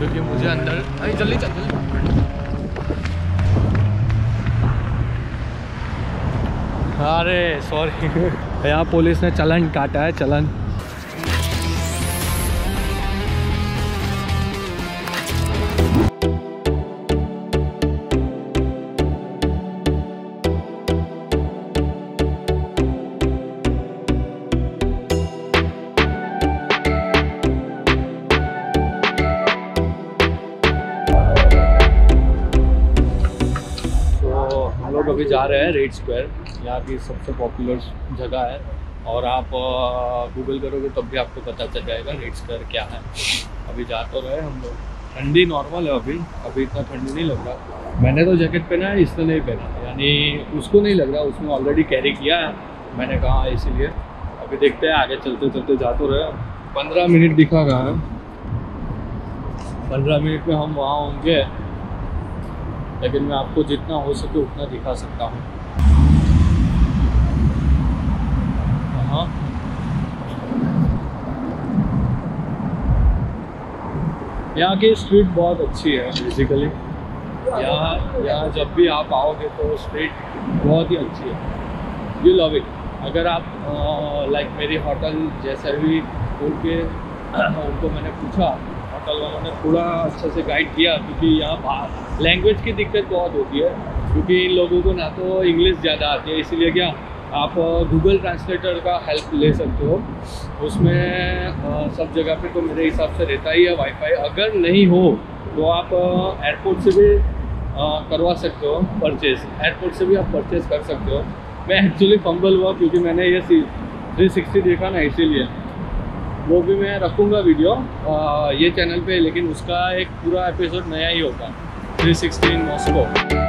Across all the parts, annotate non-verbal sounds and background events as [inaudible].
क्योंकि मुझे अंदर अरे जल्दी चल, जल्दी। अरे सॉरी यहाँ पुलिस ने चलन काटा है, चलन। अभी जा रहे हैं रेड स्क्वायर यहाँ की सबसे पॉपुलर जगह है। और आप गूगल करोगे तब भी आपको पता चल जाएगा रेड स्क्वायर क्या है। अभी जा तो रहे हम लोग। ठंडी नॉर्मल है अभी। अभी इतना ठंडी नहीं लग रहा। मैंने तो जैकेट पहना है इसने नहीं पहना। यानी उसको नहीं लग रहा, उसने ऑलरेडी कैरी किया है। मैंने कहा इसीलिए। अभी देखते हैं, आगे चलते चलते जा तो रहे पंद्रह मिनट दिखा रहा है। पंद्रह मिनट में हम वहाँ होंगे। लेकिन मैं आपको जितना हो सके उतना दिखा सकता हूँ। हाँ। यहाँ की स्ट्रीट बहुत अच्छी है। बेसिकली यहाँ यहाँ जब भी आप आओगे तो स्ट्रीट बहुत ही अच्छी है। यू लव इट अगर आप लाइक मेरी होटल जैसे भी उनके उनको मैंने पूछा वालों ने थोड़ा अच्छे से गाइड किया, क्योंकि यहाँ लैंग्वेज की दिक्कत बहुत होती है, क्योंकि इन लोगों को ना तो इंग्लिश ज़्यादा आती है, इसीलिए क्या, आप गूगल ट्रांसलेटर का हेल्प ले सकते हो। उसमें सब जगह पे तो मेरे हिसाब से रहता ही है वाईफाई अगर नहीं हो तो आप एयरपोर्ट से भी करवा सकते हो परचेज एयरपोर्ट से भी आप परचेज कर सकते हो। मैं एक्चुअली फंबल हुआ, क्योंकि मैंने ये सी थ्री सिक्सटी देखा ना, इसीलिए। वो भी मैं रखूँगा वीडियो आ, ये चैनल पे लेकिन उसका एक पूरा एपिसोड नया ही होगा। थ्री सिक्सटीन मॉस्को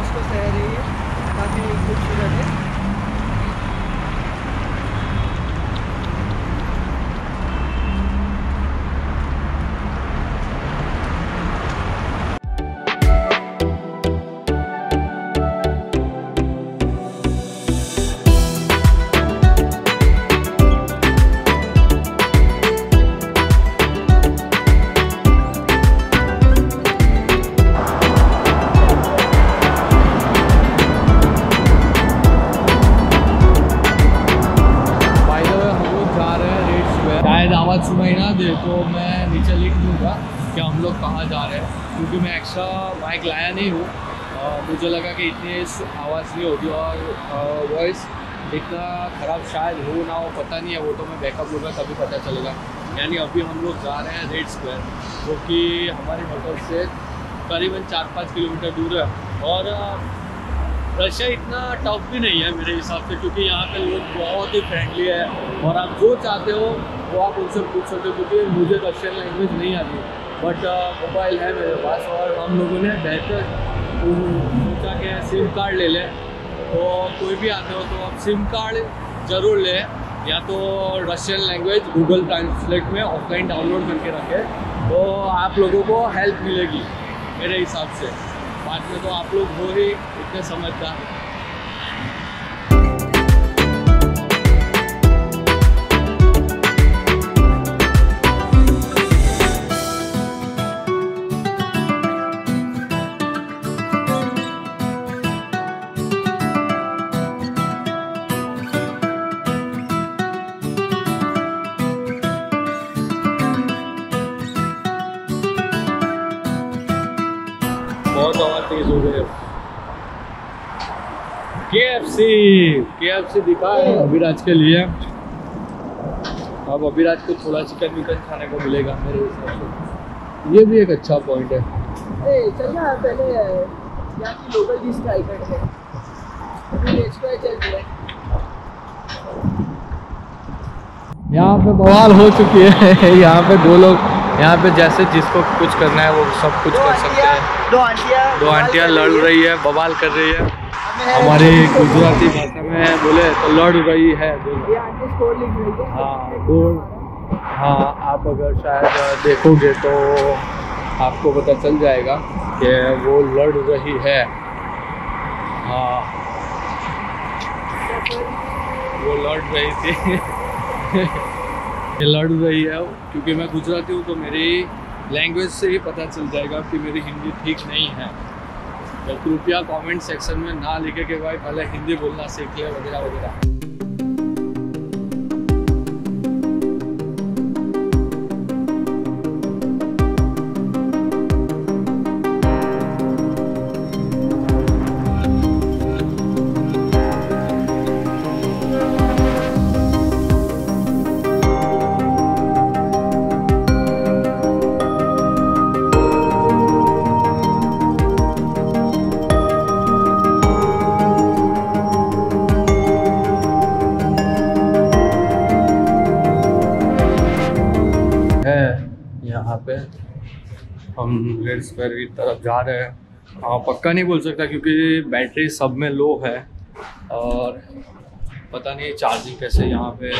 मॉस्को शहर है ये काफ़ी खूबसूरत है तो मैं नीचे लिख दूँगा कि हम लोग कहाँ जा रहे हैं। क्योंकि मैं एक्स्ट्रा माइक लाया नहीं हूँ। मुझे लगा कि इतनी आवाज़ नहीं होगी और वॉइस इतना ख़राब शायद हो ना हो, पता नहीं है। वो तो मैं बैकअप लूँगा, तभी पता चलेगा। यानी अभी हम लोग जा रहे हैं रेड स्क्वायर जो कि हमारी होटल से करीबन चार पाँच किलोमीटर दूर है। और रशिया इतना टफ भी नहीं है मेरे हिसाब से, क्योंकि यहाँ पे लोग बहुत ही फ्रेंडली है। और आप जो चाहते हो, वो आप उनसे पूछ सकते हो, क्योंकि मुझे रशियन लैंग्वेज नहीं आती। बट मोबाइल है मेरे पास और हम लोगों ने बेहतर सोचा कि सिम कार्ड ले लें। तो कोई भी आते हो तो आप सिम कार्ड ज़रूर लें, या तो रशियन लैंग्वेज गूगल ट्रांसलेट में ऑफलाइन डाउनलोड करके रखें। तो आप लोगों को हेल्प मिलेगी मेरे हिसाब से। बाद में तो आप लोग हो ही इतने समझदार। तेज हो गई के एफ़ सी के एफ़ सी दिखा है अभिराज के लिए। अब अभिराज को थोड़ा चिकन विकन खाने को मिलेगा मेरे हिसाब से। ये भी एक अच्छा पॉइंट ए चल ना पहले यहाँ की लोकल डिश ट्राई करते अभी रेड स्क्वायर चल रही है। यहाँ पे बवाल हो चुकी है। [laughs] यहाँ पे दो लोग यहाँ पे जैसे जिसको कुछ करना है वो सब कुछ कर सकते हैं। दो आंटियाँ दो आंटियाँ लड़ रही है बवाल कर रही है। हमारी गुजराती भाषा में बोले तो लड़ रही है है। हाँ और हाँ आप अगर शायद देखोगे तो आपको पता चल जाएगा कि वो लड़ रही है। हाँ। वो लड़ रही थी। [laughs] लड़ रही है क्योंकि मैं गुजराती हूँ तो मेरी लैंग्वेज से ही पता चल जाएगा कि मेरी हिंदी ठीक नहीं है। तो कृपया कमेंट सेक्शन में ना लिखे कि भाई पहले हिंदी बोलना सीख ले, वगैरह वगैरह। हम रेड स्क्वायर की तरफ़ जा रहे हैं। हाँ पक्का नहीं बोल सकता क्योंकि बैटरी सब में लो है और पता नहीं चार्जिंग कैसे यहाँ पे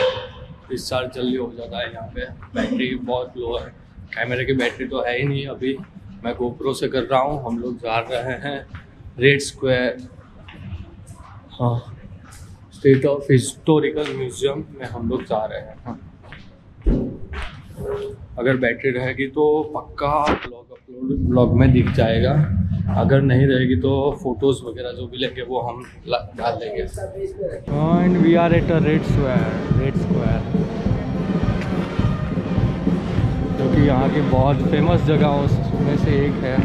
डिस्चार्ज जल्दी हो जाता है, यहाँ पे बैटरी बहुत लो है। कैमरे की बैटरी तो है ही नहीं अभी। मैं गोप्रो से कर रहा हूँ, हम लोग जा रहे हैं रेड स्क्वायर। हाँ स्टेट ऑफ़ हिस्टोरिकल म्यूज़ियम में हम लोग जा रहे हैं हाँ। अगर बैटरी रहेगी तो पक्का ब्लॉग अपलोड ब्लॉग में दिख जाएगा। अगर नहीं रहेगी तो फ़ोटोज़ वगैरह जो भी लेंगे वो हम डाल देंगे। And we are at a red square red square यहाँ की बहुत फ़ेमस जगहों में से एक है।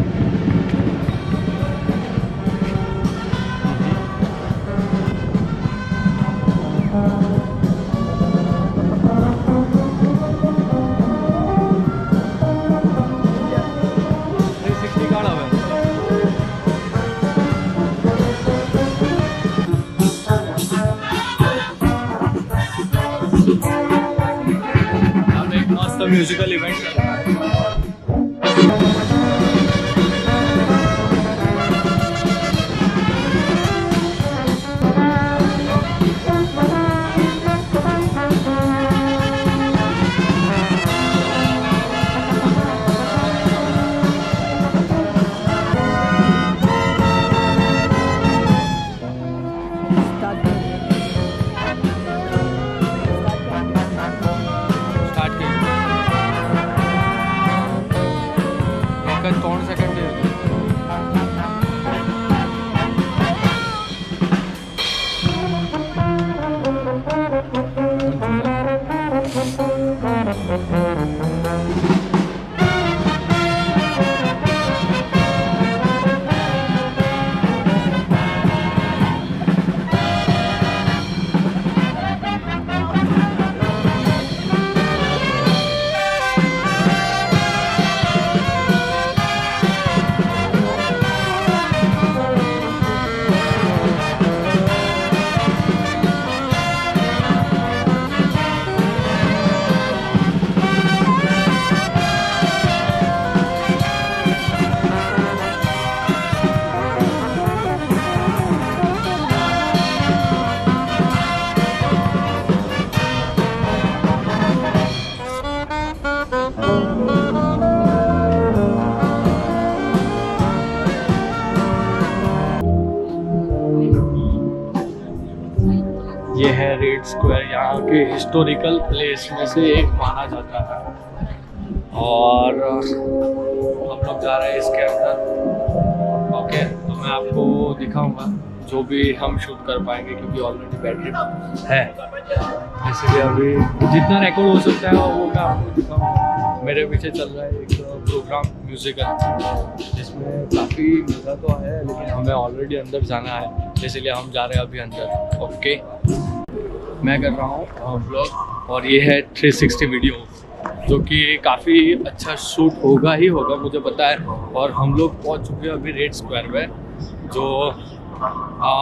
म्यूजिकल इवेंट ये स्क्वायर यहाँ के हिस्टोरिकल प्लेस में से एक माना जाता है। और हम लोग जा रहे हैं इसके अंदर। ओके तो मैं आपको दिखाऊँगा जो भी हम शूट कर पाएँगे, क्योंकि ऑलरेडी बैटरी है। इसलिए अभी जितना रिकॉर्ड हो सकता है, वो मैं आपको दिखाऊँगा। मेरे पीछे चल रहा है एक प्रोग्राम म्यूजिकल जिसमें काफ़ी मज़ा तो आया है, लेकिन हमें ऑलरेडी अंदर जाना है। इसलिए हम जा रहे हैं अभी अंदर। ओके मैं कर रहा हूँ ब्लॉग और ये है 360 वीडियो जो कि काफ़ी अच्छा शूट होगा ही होगा, मुझे पता है। और हम लोग पहुँच चुके हैं अभी रेड स्क्वायर में, जो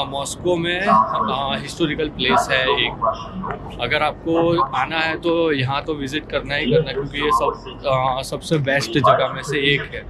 मॉस्को में हिस्टोरिकल प्लेस है एक। अगर आपको आना है तो यहाँ तो विज़िट करना ही करना, क्योंकि ये सब सबसे बेस्ट जगह में से एक है।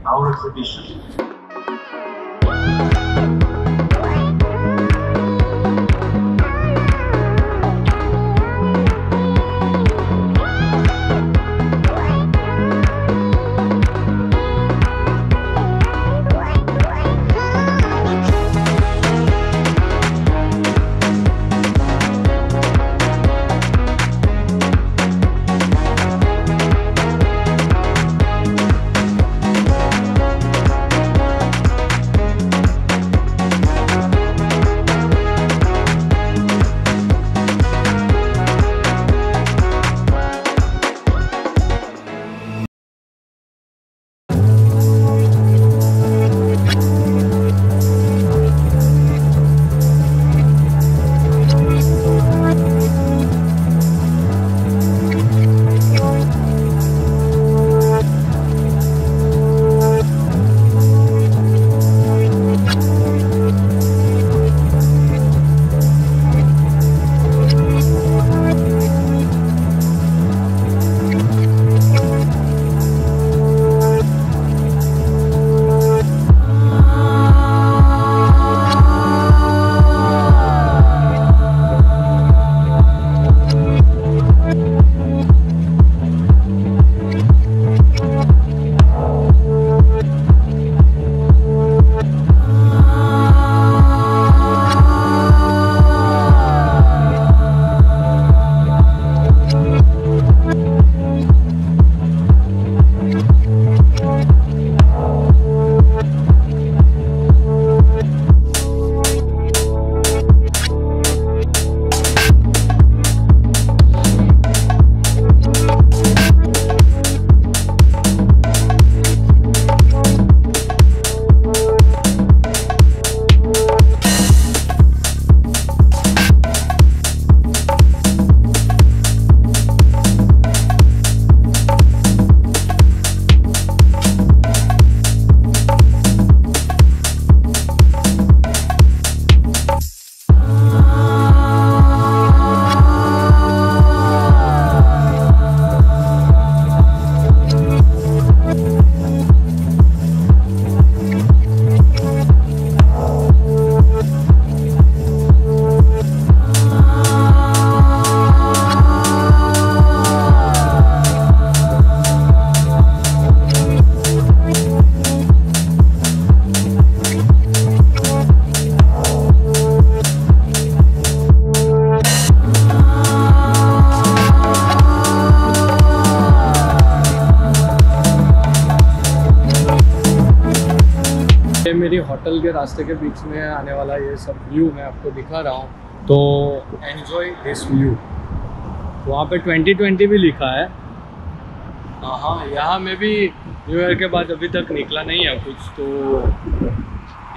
ऑलरेडी होटल के रास्ते के बीच में आने वाला ये सब व्यू मैं आपको दिखा रहा हूँ। तो एन्जॉय दिस व्यू वहाँ पे 2020 भी लिखा है। हाँ यहाँ में भी न्यू ईयर के बाद अभी तक निकला नहीं है कुछ तो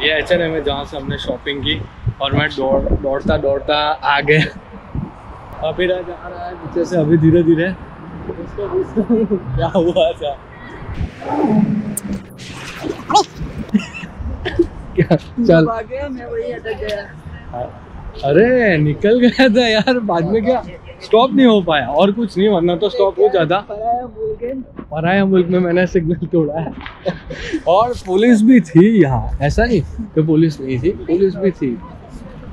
ये एच एन एम है जहाँ से हमने शॉपिंग की और मैं दौड़, दौड़ता दौड़ता आ गया अभी जा रहा है नीचे से अभी धीरे धीरे क्या हुआ था? क्या? चल। आ गया मैं वही अटक गया। अरे निकल गया था यार बाद में क्या? स्टॉप नहीं हो पाया और कुछ नहीं वरना तो स्टॉप हो जाता। पराया मुल्क में मैंने सिग्नल तोड़ा है। और पुलिस भी थी यहाँ ऐसा नहीं कि पुलिस नहीं थी पुलिस भी थी।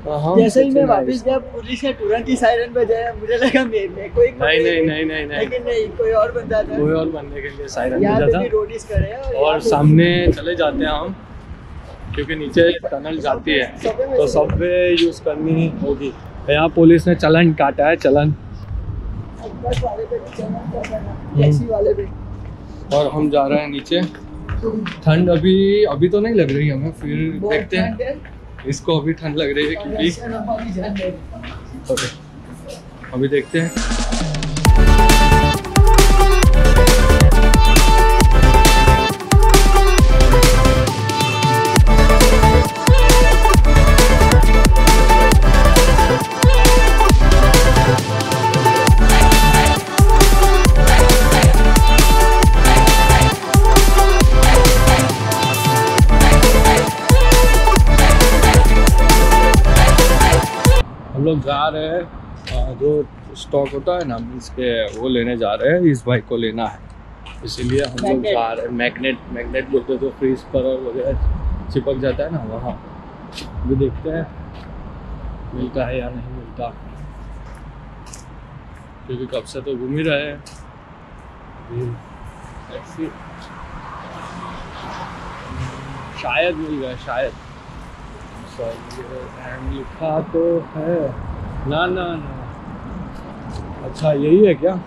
हाँ, जैसे ही मैं वापस गया पुलिस ने तुरंत ही सायरन बजाया मुझे लगा मैं मैं कोई नहीं नहीं नहीं। नहीं नहीं लेकिन नहीं कोई और बंदा था। कोई और बनने के लिए साइरन बजा था। और सामने चले जाते हैं हम। क्योंकि नीचे टनल जाती है तो से- सबवे यूज़ करनी होगी। यहाँ पुलिस ने चलन काटा है चलन। हम्म। और हम जा रहे हैं नीचे। ठंड अभी अभी तो नहीं लग रही हमें फिर देखते हैं। इसको अभी ठंड लग रही है क्योंकि अभी देखते हैं। स्टॉक होता है ना हम इसके वो लेने जा रहे हैं इस बाइक को लेना है। इसीलिए हम लोग जा रहे हैं। मैग्नेट मैग्नेट बोलते तो फ्रीज पर और वगैरह चिपक जाता है ना वहाँ। भी देखते हैं मिलता है या नहीं मिलता। क्योंकि कब से तो घूम ही रहे हैं. शायद मिल गया शायद। एंड लिखा तो है। ना ना ना। अच्छा यही है क्या